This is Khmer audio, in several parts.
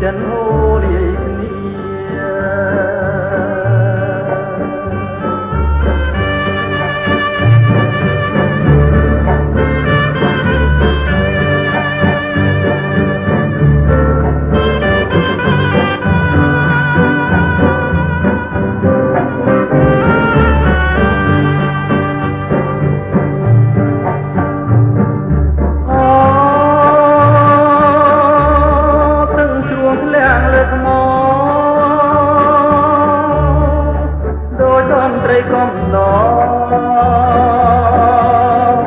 chân យកំណត់ដល់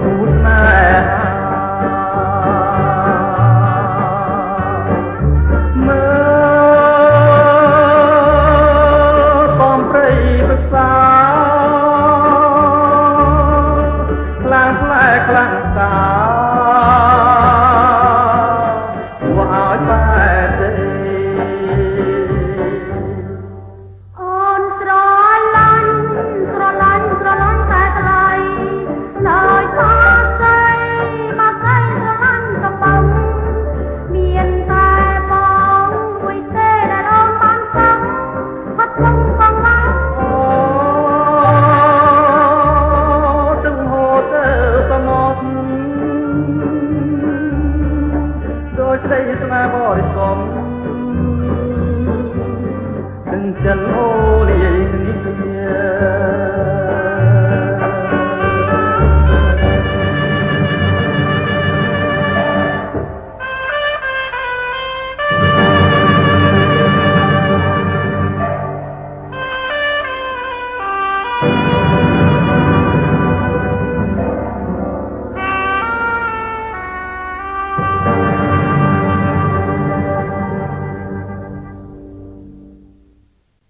គូស្នេហាមើសំព្រៃពិសាខ្លាំងផ្លែខ្លាំងតា my body some. Then tell